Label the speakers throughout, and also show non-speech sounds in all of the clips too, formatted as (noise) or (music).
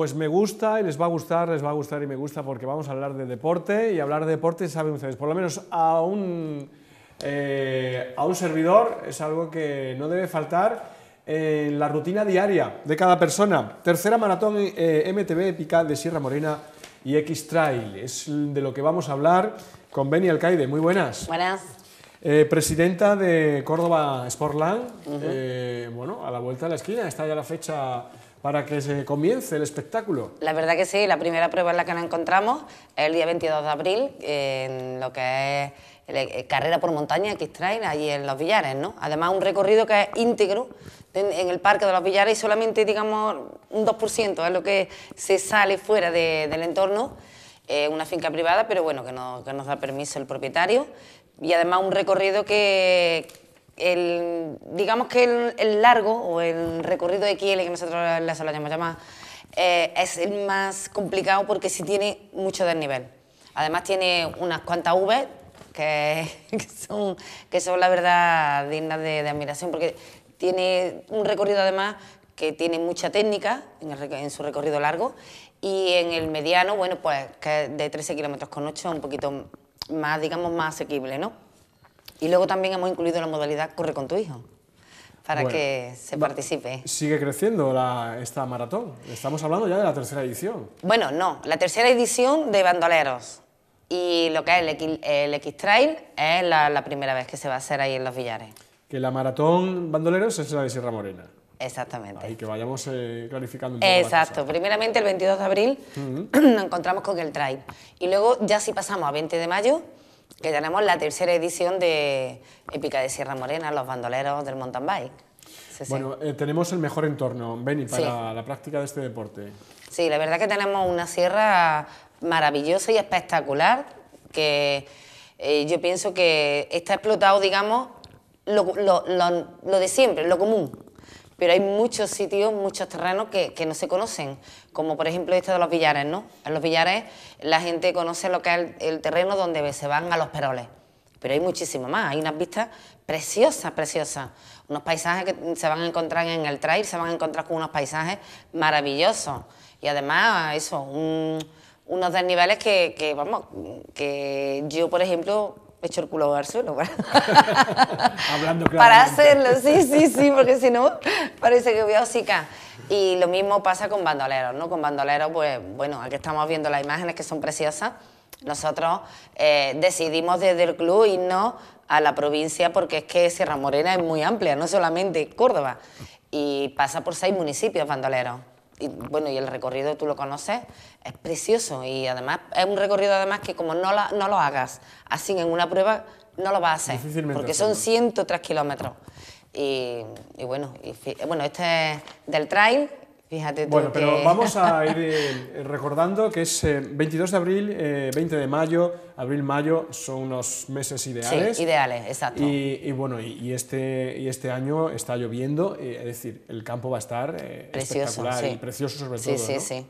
Speaker 1: Pues me gusta y les va a gustar, les va a gustar y me gusta porque vamos a hablar de deporte y hablar de deporte, saben ustedes, por lo menos a un, eh, a un servidor es algo que no debe faltar en la rutina diaria de cada persona. Tercera maratón eh, MTB Epical de Sierra Morena y X-Trail, es de lo que vamos a hablar con Beni Alcaide. Muy buenas.
Speaker 2: Buenas.
Speaker 1: Eh, presidenta de Córdoba Sportland, eh, bueno, a la vuelta de la esquina, está ya la fecha para que se comience el espectáculo.
Speaker 2: La verdad que sí, la primera prueba en la que nos encontramos es el día 22 de abril, en lo que es eh, carrera por montaña X-Trail, allí en Los Villares, ¿no? Además, un recorrido que es íntegro en, el Parque de Los Villares y solamente, digamos, un 2% es lo que se sale fuera del entorno, una finca privada, pero bueno, que, que nos da permiso el propietario y además un recorrido que, el, digamos que el, largo o el recorrido de Kiel, que nosotros le solemos llamar, eh, es el más complicado porque sí tiene mucho desnivel. Además tiene unas cuantas V que, (laughs) son, que son la verdad dignas de, admiración porque tiene un recorrido además que tiene mucha técnica en, en, su recorrido largo y en el mediano, bueno, pues que de 13 kilómetros con 8 un poquito más, digamos, más asequible, ¿no? Y luego también hemos incluido la modalidad Corre con tu hijo, para que se participe.
Speaker 1: Sigue creciendo esta maratón. Estamos hablando ya de la tercera edición.
Speaker 2: Bueno, no, la tercera edición de bandoleros. Y lo que es el X-Trail es la, primera vez que se va a hacer ahí en Los Villares.
Speaker 1: Que la maratón bandoleros es la de Sierra Morena.
Speaker 2: Exactamente.
Speaker 1: Ahí que vayamos eh, clarificando un poco
Speaker 2: Exacto. Primeramente, el 22 de abril (clears throat) nos encontramos con el trail. Y luego, ya si pasamos a 20 de mayo, que tenemos la tercera edición de Épica de Sierra Morena, los bandoleros del mountain bike.
Speaker 1: bueno, eh, tenemos el mejor entorno, Beni, para la práctica de este deporte.
Speaker 2: Sí, la verdad que tenemos una sierra maravillosa y espectacular, que eh, yo pienso que está explotado, digamos, lo, lo de siempre, lo común pero hay muchos sitios, muchos terrenos que, no se conocen, como por ejemplo este de los Villares, ¿no? En los Villares la gente conoce lo que es el, terreno donde se van a los peroles, pero hay muchísimo más, hay unas vistas preciosas, preciosas, unos paisajes que se van a encontrar en el trail, se van a encontrar con unos paisajes maravillosos y además eso, unos desniveles que, que, vamos, que yo por ejemplo hecho el culo al suelo para, (laughs)
Speaker 1: Hablando
Speaker 2: para hacerlo, sí, sí, sí, porque si no parece que voy a hocicar. Y lo mismo pasa con bandoleros, ¿no? Con bandoleros, pues bueno, aquí estamos viendo las imágenes que son preciosas. Nosotros eh, decidimos desde el club irnos a la provincia porque es que Sierra Morena es muy amplia, no solamente Córdoba, y pasa por seis municipios bandoleros y bueno, y el recorrido tú lo conoces, es precioso y además es un recorrido además que como no, no lo hagas así en una prueba, no lo vas a hacer, porque son 103 kilómetros. Y, y, bueno, y, bueno, este es del trail, Fíjate tú
Speaker 1: bueno, pero vamos a (laughs) ir eh, recordando que es 22 eh, de abril, 20 eh, de mayo, abril-mayo son unos meses ideales.
Speaker 2: Sí, ideales, exacto.
Speaker 1: Y, bueno, y, este, y este año está lloviendo, es decir, el campo va a estar precioso, espectacular y precioso sobre todo.
Speaker 2: Sí, sí, sí.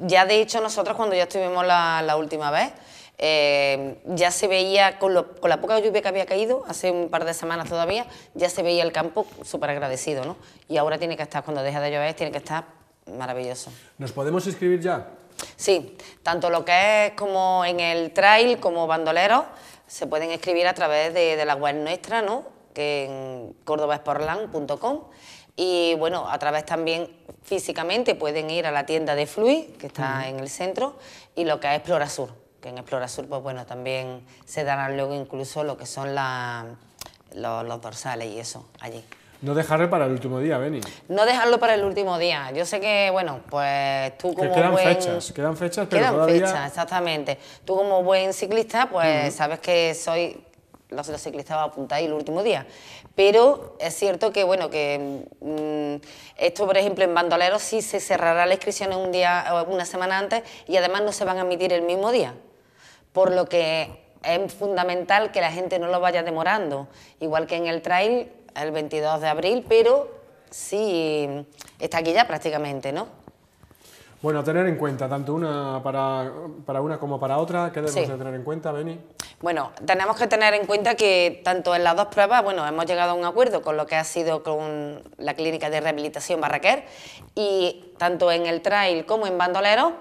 Speaker 2: ya de hecho nosotros cuando ya estuvimos la, la última vez, eh, ya se veía, con, la poca lluvia que había caído, hace un par de semanas todavía, ya se veía el campo súper agradecido, ¿no? Y ahora tiene que estar, cuando deja de llover, tiene que estar maravilloso.
Speaker 1: ¿Nos podemos inscribir ya?
Speaker 2: Sí, tanto lo que es como en el trail como bandoleros, se pueden inscribir a través de, la web nuestra, ¿no? Que en cordobasportland.com y bueno, a través también físicamente pueden ir a la tienda de Fluid, que está en el centro, y lo que es Explora Sur que en Explora Sur, pues bueno, también se darán luego incluso lo que son los, dorsales y eso allí.
Speaker 1: No dejarlo para el último día, Beni.
Speaker 2: No dejarlo para el último día. Yo sé que, bueno, pues tú como
Speaker 1: que quedan fechas, quedan fechas, pero
Speaker 2: quedan fechas, exactamente. Tú como buen ciclista, pues sabes que soy los, ciclistas apuntáis el último día. Pero es cierto que, bueno, que mm, esto, por ejemplo, en bandoleros sí se cerrará la inscripción un día, una semana antes y además no se van a emitir el mismo día por lo que es fundamental que la gente no lo vaya demorando, igual que en el trail el 22 de abril, pero sí está aquí ya prácticamente, ¿no?
Speaker 1: Bueno, a tener en cuenta, tanto una para, para una como para otra, ¿qué debemos
Speaker 2: Sí.
Speaker 1: de tener en cuenta, Beni?
Speaker 2: Bueno, tenemos que tener en cuenta que tanto en las dos pruebas, bueno, hemos llegado a un acuerdo con lo que ha sido con la clínica de rehabilitación Barraquer y tanto en el trail como en bandolero,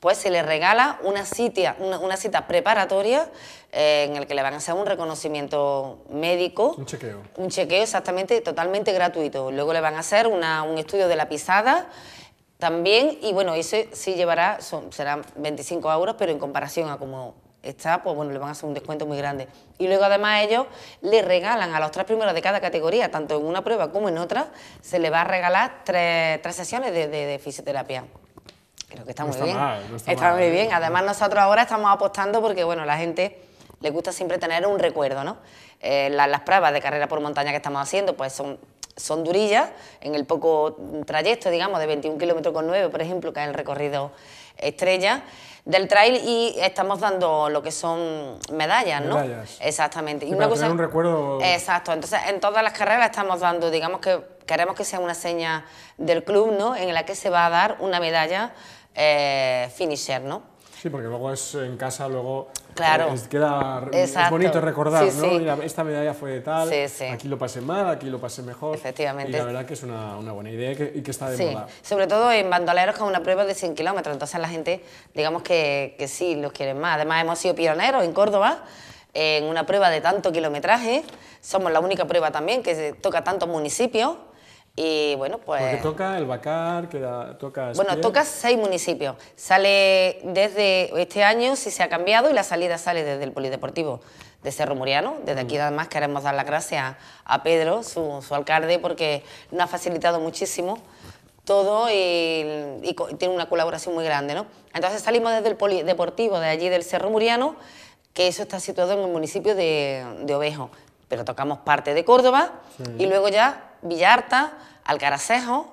Speaker 2: pues se le regala una cita, una, una cita preparatoria eh, en el que le van a hacer un reconocimiento médico.
Speaker 1: Un chequeo.
Speaker 2: Un chequeo exactamente, totalmente gratuito. Luego le van a hacer una- un estudio de la pisada también y bueno, eso sí llevará, son, serán 25 euros, pero en comparación a como está, pues bueno, le van a hacer un descuento muy grande. Y luego además ellos le regalan a los tres primeros de cada categoría, tanto en una prueba como en otra, se le va a regalar tres, tres sesiones de, de- de fisioterapia. Creo que está
Speaker 1: No
Speaker 2: muy
Speaker 1: está
Speaker 2: bien.
Speaker 1: mal, no está mal,
Speaker 2: muy
Speaker 1: ¿eh?
Speaker 2: bien. Además nosotros ahora estamos apostando porque bueno, la gente le gusta siempre tener un recuerdo, ¿no? Eh, la- las pruebas de carrera por montaña que estamos haciendo pues son, son durillas, en el poco trayecto, digamos, de 21 kilómetros con 9, por ejemplo, que es el recorrido estrella del trail y estamos dando lo que son medallas, ¿no?
Speaker 1: Medallas.
Speaker 2: Exactamente.
Speaker 1: Sí, para tener un recuerdo-
Speaker 2: Exacto. Entonces, en todas las carreras estamos dando, digamos que queremos que sea una seña del club, ¿no? En la que se va a dar una medalla eh, finisher, ¿no?
Speaker 1: Sí, porque luego es en casa, luego
Speaker 2: Claro.
Speaker 1: eh, es, queda, es bonito recordar,
Speaker 2: Sí,
Speaker 1: ¿no?
Speaker 2: sí.
Speaker 1: Mira, esta medalla fue de tal,
Speaker 2: Sí, sí.
Speaker 1: aquí lo pasé mal, aquí lo pasé mejor.
Speaker 2: Efectivamente.
Speaker 1: Y la verdad que es una, una buena idea y que, y que está de
Speaker 2: Sí,
Speaker 1: moda.
Speaker 2: sobre todo en bandoleros es una prueba de 100 kilómetros, entonces la gente, digamos que, que sí, los quieren más. Además hemos sido pioneros en Córdoba en una prueba de tanto kilometraje, somos la única prueba también que toca tantos municipios y bueno, pues...
Speaker 1: Porque toca el Bacar, queda, toca
Speaker 2: Bueno, toca seis municipios. Sale desde este año, si se ha cambiado, y la salida sale desde el Polideportivo de Cerro Muriano. Desde aquí, además, queremos dar las gracias a Pedro, su, su alcalde, porque nos ha facilitado muchísimo todo y, tiene una colaboración muy grande, ¿no? Entonces salimos desde el Polideportivo de allí del Cerro Muriano, que eso está situado en el municipio de, de Ovejo, pero tocamos parte de Córdoba y luego ya Villarta, Alcaracejo,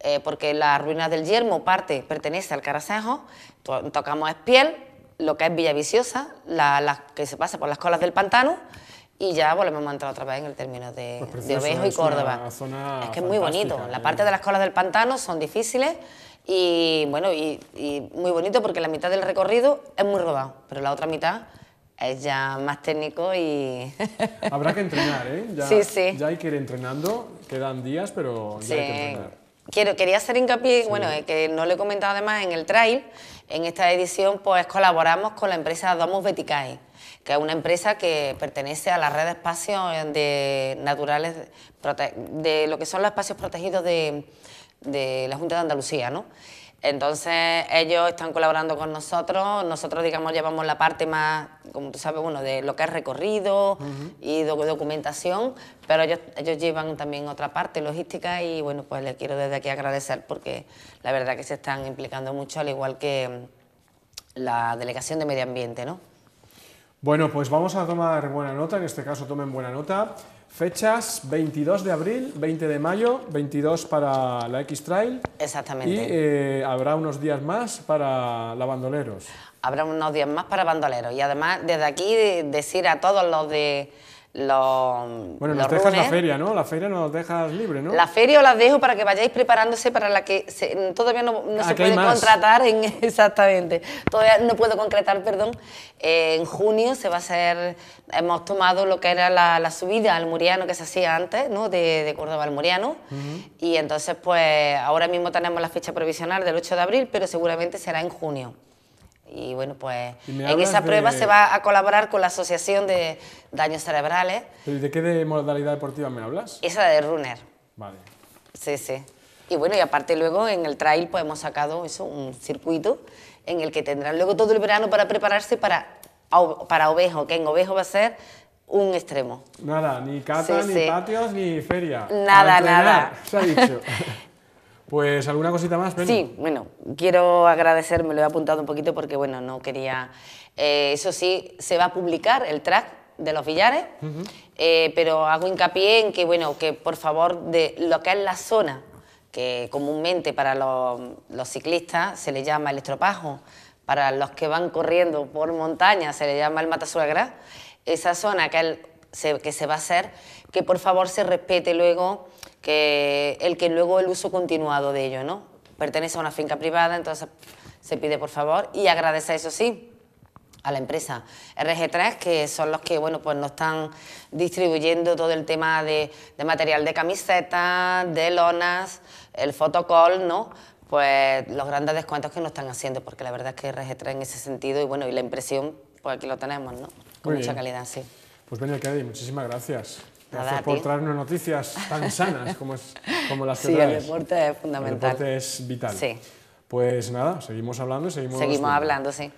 Speaker 2: eh, porque las ruinas del Yermo parte pertenece al Caracejo, to- tocamos Espiel, lo que es Villaviciosa, la, la que se pasa por las colas del pantano y ya volvemos a entrar otra vez en el término de,
Speaker 1: Pues
Speaker 2: de Ovejo y Córdoba. es que es muy bonito. La
Speaker 1: ¿eh?
Speaker 2: parte de las colas del pantano son difíciles y bueno y, y muy bonito porque la mitad del recorrido es muy rodado, pero la otra mitad es ya más técnico y (laughs)
Speaker 1: Habrá que entrenar, ¿eh? Ya,
Speaker 2: Sí, sí.
Speaker 1: Ya hay que ir entrenando, quedan días, pero ya hay que
Speaker 2: Sí.
Speaker 1: entrenar.
Speaker 2: Quiero, quería hacer hincapié, bueno, eh, que no lo he comentado además en el trail, en esta edición pues colaboramos con la empresa Domus Beticae, que es una empresa que pertenece a la red de espacios de naturales, de lo que son los espacios protegidos de, de la Junta de Andalucía, ¿no? Entonces ellos están colaborando con nosotros, nosotros digamos llevamos la parte más, como tú sabes, bueno, de lo que es recorrido y doc- documentación, pero ellos, ellos llevan también otra parte, logística, y bueno, pues les quiero desde aquí agradecer porque la verdad que se están implicando mucho, al igual que mm, la Delegación de Medio Ambiente, ¿no?
Speaker 1: Bueno, pues vamos a tomar buena nota, en este caso tomen buena nota. Fechas 22 de abril, 20 de mayo, 22 para la X-Trail y
Speaker 2: Exactamente.
Speaker 1: eh, habrá unos días más para la Bandoleros.
Speaker 2: Habrá unos días más para bandoleros y además desde aquí de- decir a todos los de los,
Speaker 1: Bueno,
Speaker 2: los
Speaker 1: nos dejas la feria, ¿no? La feria nos dejas libre, ¿no?
Speaker 2: La feria os las dejo para que vayáis preparándose para la que se- todavía no, no
Speaker 1: Ah,
Speaker 2: se puede contratar en (laughs) exactamente. Todavía no puedo concretar, perdón. Eh, en junio se va a hacer, hemos tomado lo que era la, la subida al Muriano que se hacía antes, ¿no? De, de Córdoba al Muriano. Y entonces, pues ahora mismo tenemos la fecha provisional del 8 de abril, pero seguramente será en junio. Y bueno, pues
Speaker 1: Y
Speaker 2: en esa prueba
Speaker 1: de-
Speaker 2: se va a colaborar con la Asociación de Daños Cerebrales,
Speaker 1: ¿Pero ¿y ¿De qué de modalidad deportiva me hablas?
Speaker 2: esa de Runner.
Speaker 1: Vale.
Speaker 2: Sí, sí. Y bueno, y aparte luego en el trail pues hemos sacado eso, un circuito en el que tendrán luego todo el verano para prepararse para, para Ovejo, que en Ovejo va a ser un extremo.
Speaker 1: Nada, ni cata,
Speaker 2: Sí,
Speaker 1: ni
Speaker 2: sí.
Speaker 1: patios, ni feria.
Speaker 2: Nada, nada.
Speaker 1: Se ha dicho. (laughs) pues, ¿alguna cosita más, Penny?
Speaker 2: Sí, bueno, quiero agradecer, me lo he apuntado un poquito porque, bueno, no quería... eh, eso sí, se va a publicar el track de los billares, eh, pero hago hincapié en que, bueno, que por favor, de lo que es la zona, que comúnmente para los, los ciclistas se le llama el estropajo, para los que van corriendo por montaña se le llama el matasuegra, esa zona que, el- se, que se va a hacer, que por favor se respete luego que el que luego el uso continuado de ello, ¿no? pertenece a una finca privada, entonces se pide por favor y agradecer eso sí a la empresa RG3, que son los que bueno, pues nos están distribuyendo todo el tema de, de material de camisetas, de lonas, el fotocall, ¿no? Pues los grandes descuentos que nos están haciendo, porque la verdad es que RG3 en ese sentido, y bueno, y la impresión, pues aquí lo tenemos, ¿no? Con
Speaker 1: Muy
Speaker 2: mucha
Speaker 1: bien.
Speaker 2: calidad, sí.
Speaker 1: Pues Beña Kedi, muchísimas gracias.
Speaker 2: Nada,
Speaker 1: Gracias
Speaker 2: a
Speaker 1: por traernos noticias tan (laughs) sanas como, es, como las que
Speaker 2: Sí, el
Speaker 1: traes.
Speaker 2: deporte es
Speaker 1: El
Speaker 2: fundamental.
Speaker 1: deporte es vital.
Speaker 2: Sí.
Speaker 1: Pues nada, seguimos hablando y seguimos...
Speaker 2: Seguimos hablando, sí.